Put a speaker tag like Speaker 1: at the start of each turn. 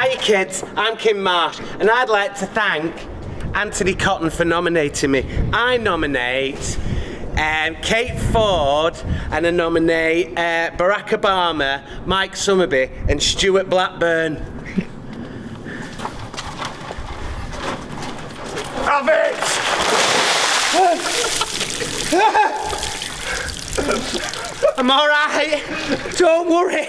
Speaker 1: Hi kids, I'm Kym Marsh and I'd like to thank Antony Cotton for nominating me. I nominate um, Kate Ford and I nominate uh, Barack Obama, Mike Summerbee and Stuart Blackburn.
Speaker 2: Have it!
Speaker 1: I'm alright, don't worry.